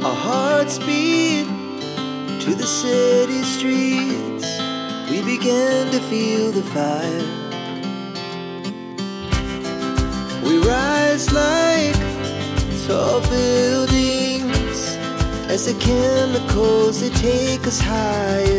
Our hearts beat to the city streets. We began to feel the fire. We rise like tall buildings as the chemicals they take us higher.